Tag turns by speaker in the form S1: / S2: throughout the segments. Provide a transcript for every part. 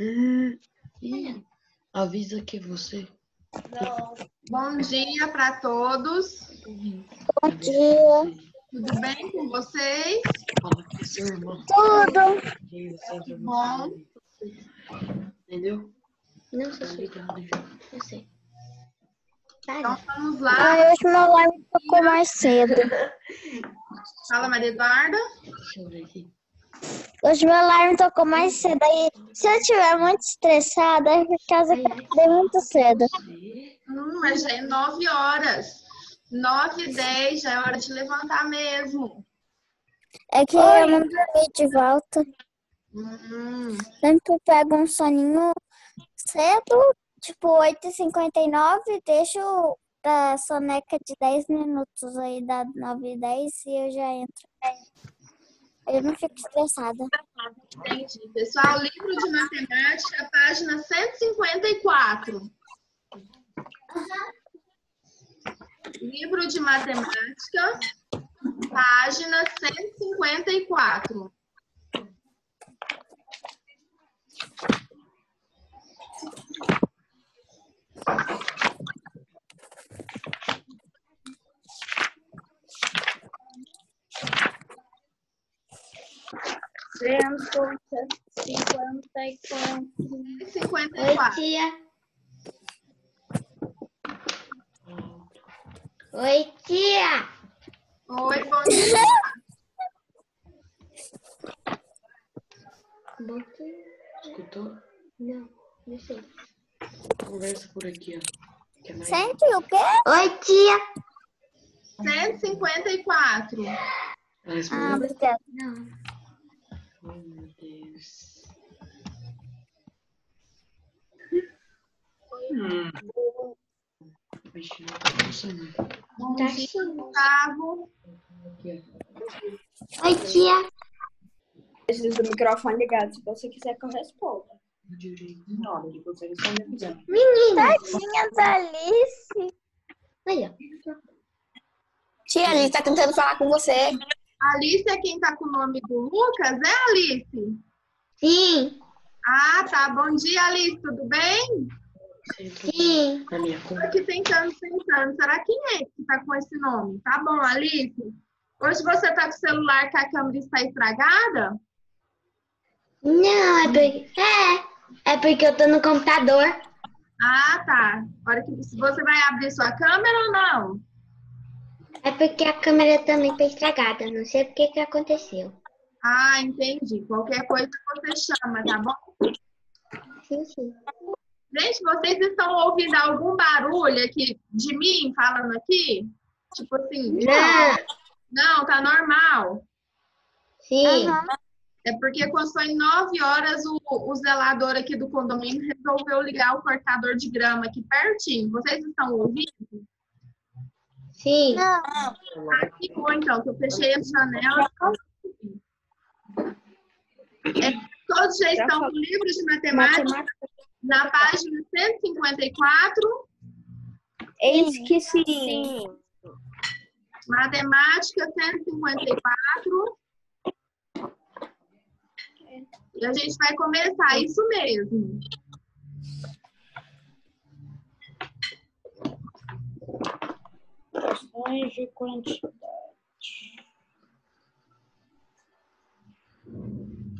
S1: Ih, avisa que é você.
S2: Bom dia para todos.
S1: Bom
S3: dia.
S2: Tudo bem com vocês?
S1: Fala que é seu irmão.
S3: Tudo.
S1: No
S2: Bom.
S1: Entendeu?
S4: Não,
S1: Tá
S4: sei,
S1: já.
S4: eu sei.
S2: Então vamos lá.
S3: Ai, hoje meu live tocou mais cedo.
S2: Fala, Maria Eduarda.
S1: Deixa eu ver aqui.
S3: Hoje meu alarme tocou mais cedo. Aí, se eu estiver muito estressada, é por causa que eu acordei muito cedo.
S2: Hum, mas já é nove horas. Nove e dez, já é hora de levantar mesmo.
S3: É que eu não dormi de volta.
S2: Hum,
S3: Sempre pego um soninho cedo, tipo 8h59, deixo a soneca de 10 minutos aí, dá 9h10 e eu já entro. Eu não fico estressada.
S2: Entendi. Pessoal, livro de matemática, página 154. Uhum. Livro de matemática, página 154.
S4: Thank you.
S2: 54.
S4: Oi, tia. Oi,
S2: bom dia.
S1: Escutou?
S4: Não, não sei.
S1: Conversa por aqui, ó.
S3: Sente o quê?
S4: Oi, tia.
S2: 154.
S1: cinquenta
S3: e
S1: Ah,
S3: obrigada.
S4: Não.
S1: Tá ó.
S4: Oi, tia.
S5: Precisa do microfone ligado. Se você quiser que eu responda.
S4: Menina.
S3: Tadinha da Alice.
S4: Aí, ó.
S5: Tia, a gente tá tentando falar com você.
S2: Alice é quem tá com o nome do Lucas, é Alice?
S4: Sim,
S2: Ah, tá. Bom dia, Alice. Tudo bem?
S4: Sim.
S1: Na minha
S2: Tô
S1: conta.
S2: aqui tentando, pensando. Será quem é que tá com esse nome? Tá bom, Alice. Hoje você tá com o celular que a câmera está estragada?
S4: Não, é porque... É, é porque eu tô no computador.
S2: Ah, tá. Hora que você vai abrir sua câmera ou não?
S4: É porque a câmera também tá estragada. Não sei o que que aconteceu.
S2: Ah, entendi. Qualquer coisa você chama, tá bom?
S4: Sim, sim.
S2: Gente, vocês estão ouvindo algum barulho aqui de mim falando aqui? Tipo assim,
S4: Não,
S2: não, tá normal.
S4: sim.
S3: Aham.
S2: É porque quando foi 9 horas, o, o zelador aqui do condomínio resolveu ligar o cortador de grama aqui pertinho. Vocês estão ouvindo?
S4: Sim.
S3: Não.
S2: Ah, que bom, então, que eu fechei a janela. É, todos já estão com livros de matemática na página 154.
S5: Eis que sim.
S2: Matemática 154. E a gente vai começar, isso mesmo.
S5: Questões de quantidade.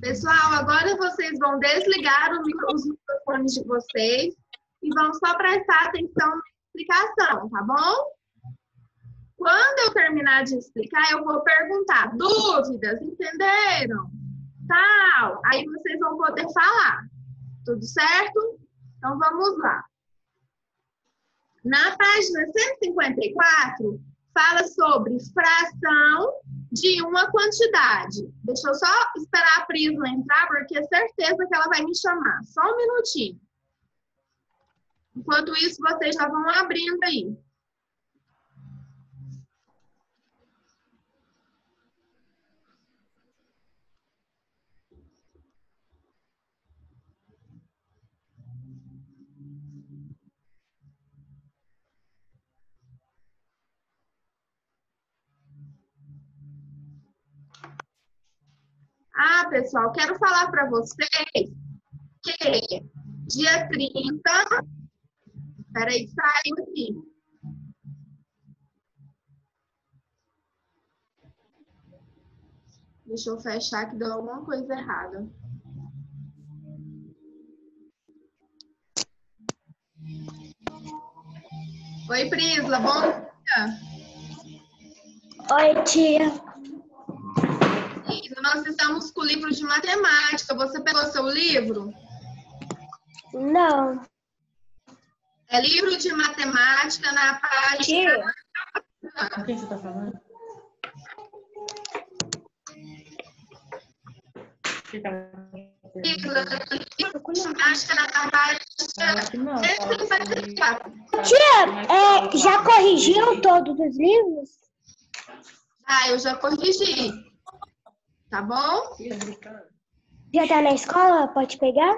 S2: Pessoal, agora vocês vão desligar o micro- os de vocês e vão só prestar atenção na explicação, tá bom? Quando eu terminar de explicar, eu vou perguntar dúvidas, entenderam? Tal. Aí vocês vão poder falar. Tudo certo? Então vamos lá. Na página 154, fala sobre fração de uma quantidade. Deixa eu só esperar a Prisma entrar, porque é certeza que ela vai me chamar. Só um minutinho. Enquanto isso, vocês já vão abrindo aí. Ah, pessoal, quero falar para vocês que dia 30. Peraí, saiu aqui. Deixa eu fechar que deu alguma coisa errada. Oi, Prisla, bom dia.
S4: Oi, tia.
S2: Nós estamos com o livro de matemática. Você pegou seu livro?
S4: Não.
S2: É livro de matemática na página.
S4: Tia.
S1: O que você tá falando?
S4: Tia, é, já corrigiu todos os livros?
S2: Ah, eu já corrigi. Tá bom?
S4: Já tá na escola? Pode pegar?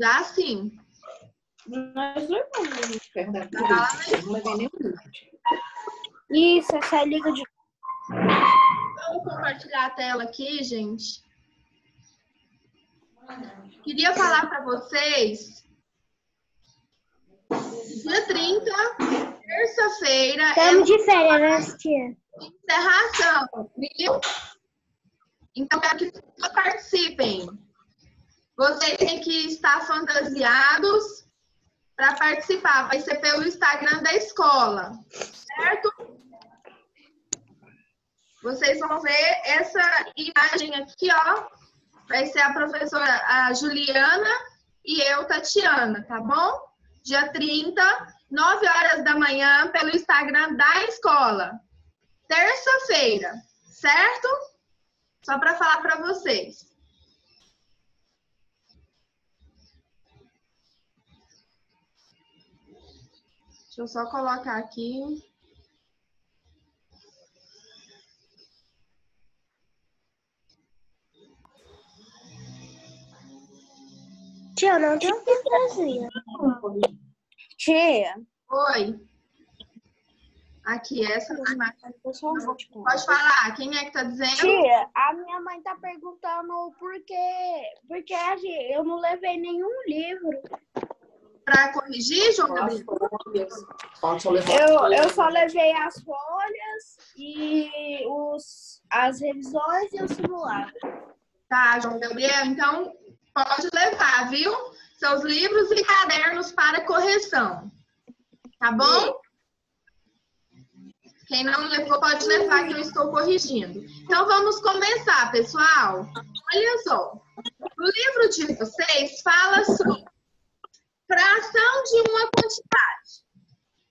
S2: Já sim.
S5: Nós não vamos perguntar. Não levei nenhum livro.
S4: Isso, essa é a liga de.
S2: Vamos compartilhar a tela aqui, gente. Queria falar para vocês. Dia 30, terça-feira, é
S4: Estamos de férias, né, tia?
S2: encerração, viu? Então, quero que todos participem. Vocês têm que estar fantasiados para participar. Vai ser pelo Instagram da escola, certo? Vocês vão ver essa imagem aqui, ó. Vai ser a professora a Juliana e eu, Tatiana, tá bom? Dia 30, 9 horas da manhã, pelo Instagram da escola terça-feira, certo? Só para falar para vocês. Deixa eu só colocar aqui.
S4: Tia, não tenho fantasia.
S5: Tia,
S2: Oi. Aqui, essa imagem. Pode falar, quem é que tá dizendo?
S5: Tia, a minha mãe tá perguntando por quê. Porque eu não levei nenhum livro.
S2: Para corrigir, João Gabriel?
S5: Eu, eu só levei as folhas e os, as revisões e o simulado.
S2: Tá, João Gabriel, então pode levar, viu? Seus livros e cadernos para correção. Tá bom? Quem não levou, pode levar, que eu estou corrigindo. Então vamos começar, pessoal. Olha só. O livro de vocês fala sobre fração de uma quantidade.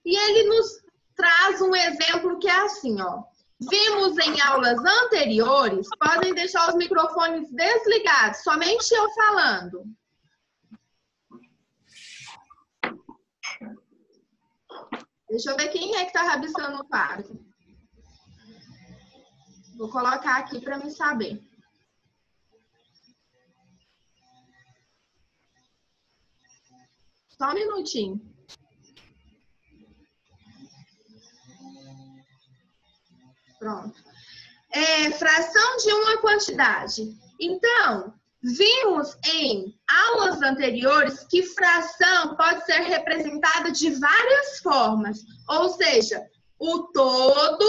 S2: E ele nos traz um exemplo que é assim, ó. Vimos em aulas anteriores, podem deixar os microfones desligados, somente eu falando. Deixa eu ver quem é que tá rabiscando o quadro. Vou colocar aqui para me saber. Só um minutinho. Pronto. É, fração de uma quantidade. Então, vimos em aulas anteriores que fração pode ser representada de várias formas. Ou seja, o todo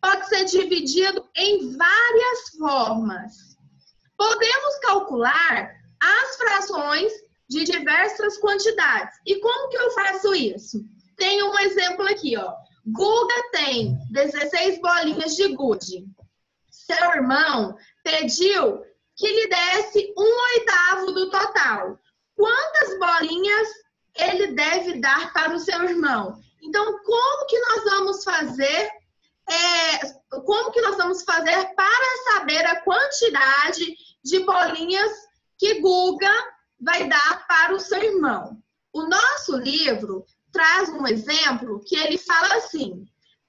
S2: pode ser dividido em várias formas. Podemos calcular as frações de diversas quantidades. E como que eu faço isso? Tem um exemplo aqui, ó. Guga tem 16 bolinhas de gude. Seu irmão pediu que lhe desse um oitavo do total. Quantas bolinhas ele deve dar para o seu irmão? Então, como que nós vamos fazer? é, como que nós vamos fazer para saber a quantidade de bolinhas que Guga vai dar para o seu irmão? O nosso livro traz um exemplo que ele fala assim: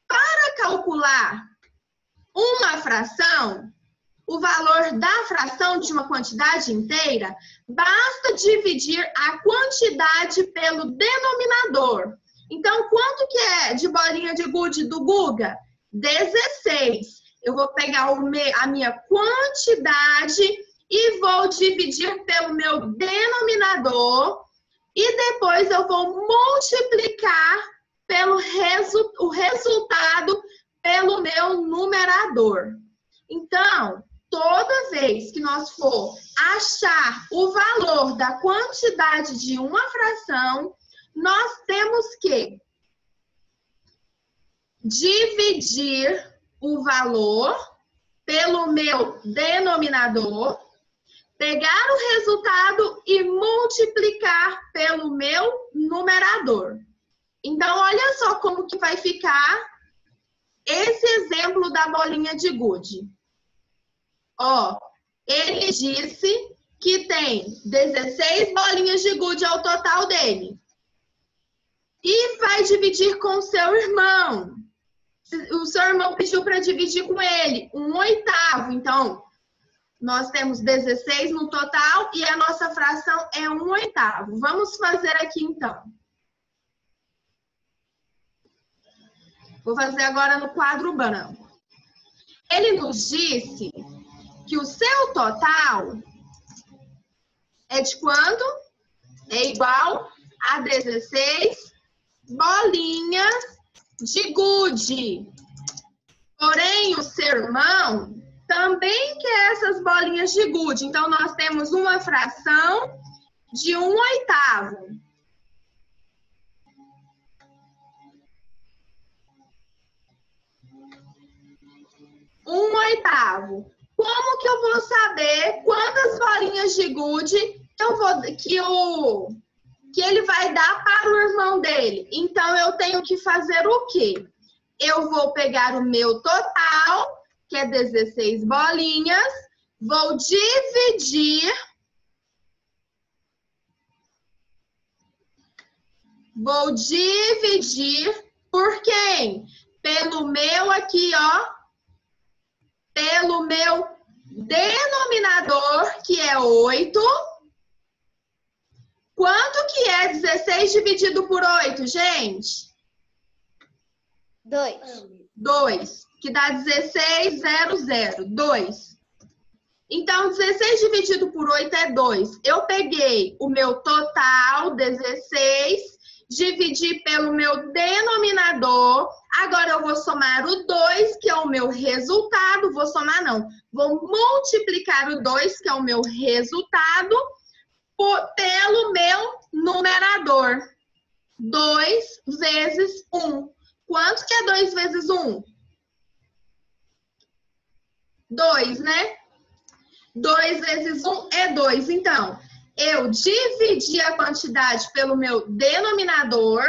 S2: para calcular uma fração, o valor da fração de uma quantidade inteira, basta dividir a quantidade pelo denominador. Então, quanto que é de bolinha de gude do Guga? 16. Eu vou pegar a minha quantidade e vou dividir pelo meu denominador e depois eu vou multiplicar pelo resu o resultado pelo meu numerador. Então, toda vez que nós for achar o valor da quantidade de uma fração, nós temos que dividir o valor pelo meu denominador, pegar o resultado e multiplicar pelo meu numerador. Então, olha só como que vai ficar esse exemplo da bolinha de gude. Ó, ele disse que tem 16 bolinhas de gude ao total dele. E vai dividir com seu irmão. O seu irmão pediu para dividir com ele um oitavo. Então, nós temos 16 no total e a nossa fração é um oitavo. Vamos fazer aqui então. Vou fazer agora no quadro branco. Ele nos disse que o seu total é de quanto? É igual a 16 bolinhas de gude. Porém, o seu irmão também quer essas bolinhas de gude. Então, nós temos uma fração de um oitavo. Um oitavo. Como que eu vou saber quantas bolinhas de gude eu vou que o que ele vai dar para o irmão dele? Então eu tenho que fazer o quê? Eu vou pegar o meu total, que é 16 bolinhas, vou dividir Vou dividir por quem? Pelo meu aqui, ó, pelo meu denominador, que é 8. Quanto que é 16 dividido por 8, gente?
S4: 2.
S2: 2, que dá 16, 0, 0, 2. Então, 16 dividido por 8 é 2. Eu peguei o meu total, 16, dividi pelo meu denominador. Agora eu vou somar o 2, que é o meu resultado. Vou somar, não. Vou multiplicar o 2, que é o meu resultado, por, pelo meu numerador. 2 vezes 1. Um. Quanto que é 2 vezes 1? Um? 2, né? 2 vezes 1 um é 2. Então, eu dividi a quantidade pelo meu denominador,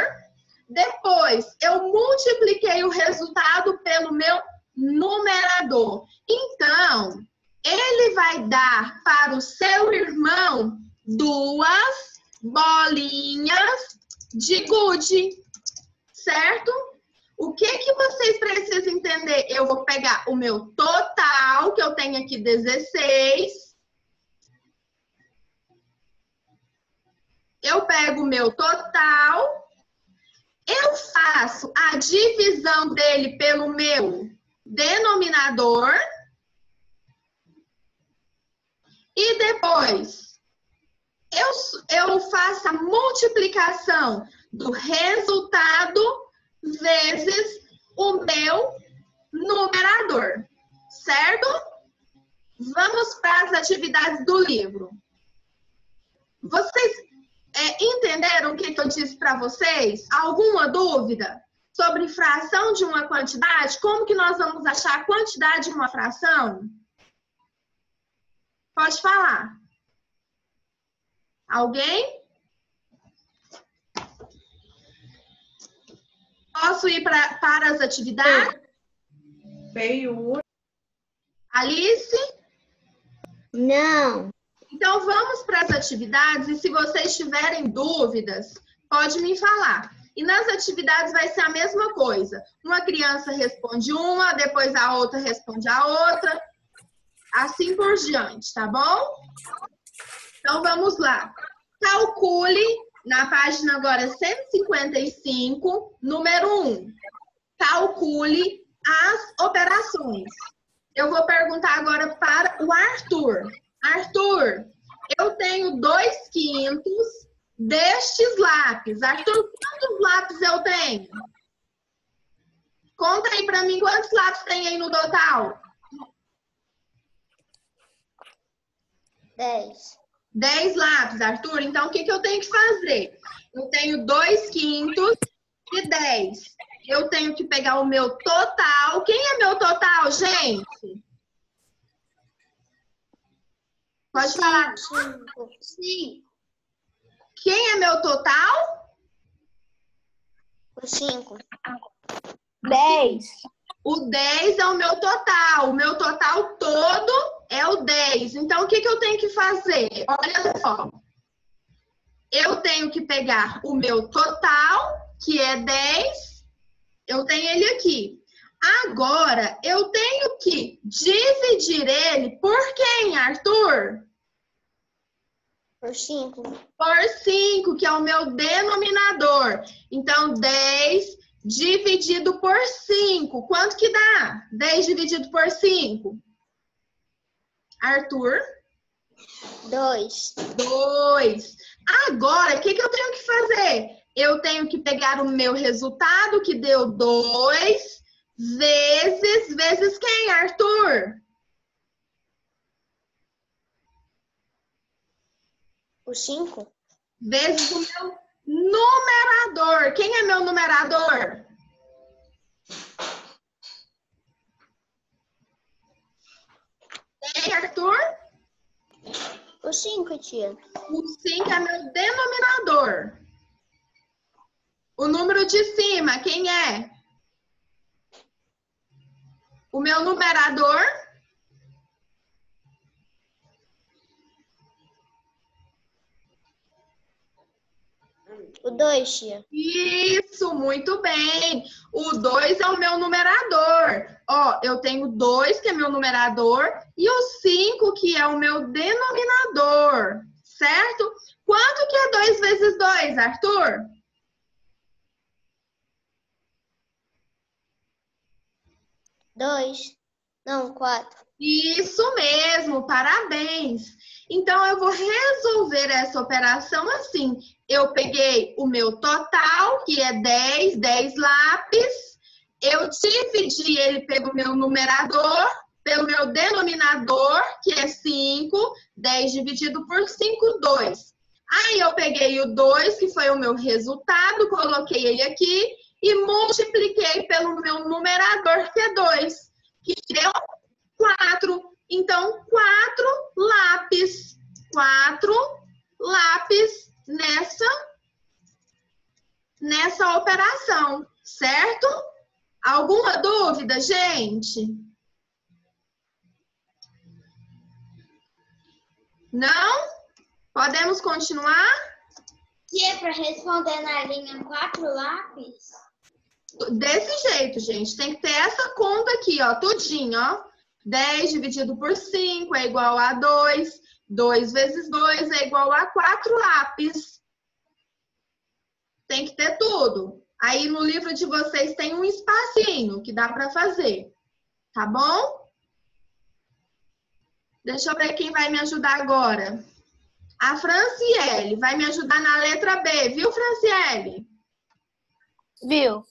S2: depois eu multipliquei o resultado pelo meu numerador. Então, ele vai dar para o seu irmão duas bolinhas de gude, certo? O que que vocês precisam entender? Eu vou pegar o meu total, que eu tenho aqui 16, eu pego o meu total, eu faço a divisão dele pelo meu denominador e depois eu, eu faço a multiplicação do resultado vezes o meu numerador, certo? Vamos para as atividades do livro. Vocês é, entenderam o que, que eu disse para vocês? Alguma dúvida sobre fração de uma quantidade? Como que nós vamos achar a quantidade de uma fração? Pode falar. Alguém? Posso ir pra, para as atividades?
S1: Veio.
S2: Alice?
S4: Não.
S2: Então, vamos para as atividades e se vocês tiverem dúvidas, pode me falar. E nas atividades vai ser a mesma coisa. Uma criança responde uma, depois a outra responde a outra, assim por diante, tá bom? Então, vamos lá. Calcule, na página agora 155, número 1. Calcule as operações. Eu vou perguntar agora para o Arthur. Arthur, eu tenho dois quintos destes lápis. Arthur, quantos lápis eu tenho? Conta aí pra mim quantos lápis tem aí no total.
S4: 10.
S2: 10 lápis, Arthur. Então, o que, que eu tenho que fazer? Eu tenho 2 quintos de 10. Eu tenho que pegar o meu total. Quem é meu total, gente? Pode falar.
S4: 5. 5.
S2: Quem é meu total?
S4: O 5.
S5: 10.
S2: O 10 é o meu total. O meu total todo é o 10. Então, o que, que eu tenho que fazer? Olha só. Eu tenho que pegar o meu total, que é 10. Eu tenho ele aqui. Agora, eu tenho que dividir ele por quem, Arthur?
S4: Por 5.
S2: Por 5, que é o meu denominador. Então, 10 dividido por 5. Quanto que dá? 10 dividido por 5? Arthur?
S4: 2.
S2: 2. Agora, o que, que eu tenho que fazer? Eu tenho que pegar o meu resultado, que deu 2, vezes, vezes quem, Arthur?
S4: O 5.
S2: Vezes o meu numerador. Quem é meu numerador? Quem, Arthur?
S4: O 5, tia.
S2: O 5 é meu denominador. O número de cima, quem é? O meu numerador.
S4: O 2, tia.
S2: Isso, muito bem. O 2 é o meu numerador. Ó, eu tenho 2, que é meu numerador, e o 5, que é o meu denominador. Certo? Quanto que é 2 vezes 2, Arthur?
S4: Dois. Não, quatro.
S2: Isso mesmo, parabéns. Então, eu vou resolver essa operação assim. Eu peguei o meu total, que é 10, 10 lápis. Eu dividi ele pelo meu numerador, pelo meu denominador, que é 5. 10 dividido por 5, 2. Aí, eu peguei o 2, que foi o meu resultado, coloquei ele aqui e multipliquei pelo meu numerador, que é 2, que deu 4. Então, 4 lápis. 4 lápis nessa, nessa operação, certo? Alguma dúvida, gente? Não? Podemos continuar?
S4: Se é para responder na linha quatro lápis?
S2: Desse jeito, gente. Tem que ter essa conta aqui, ó, tudinho, ó. 10 dividido por 5 é igual a 2. 2 vezes 2 é igual a 4 lápis. Tem que ter tudo. Aí no livro de vocês tem um espacinho que dá para fazer. Tá bom? Deixa eu ver quem vai me ajudar agora. A Franciele vai me ajudar na letra B, viu, Franciele?
S5: Viu?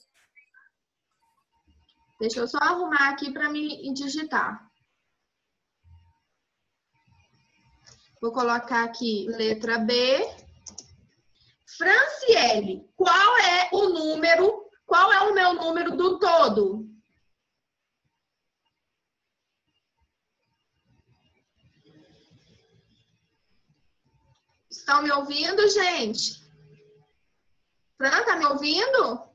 S2: Deixa eu só arrumar aqui para me digitar. Vou colocar aqui letra B. Franciele, qual é o número? Qual é o meu número do todo? Estão me ouvindo, gente? Fran, tá me ouvindo?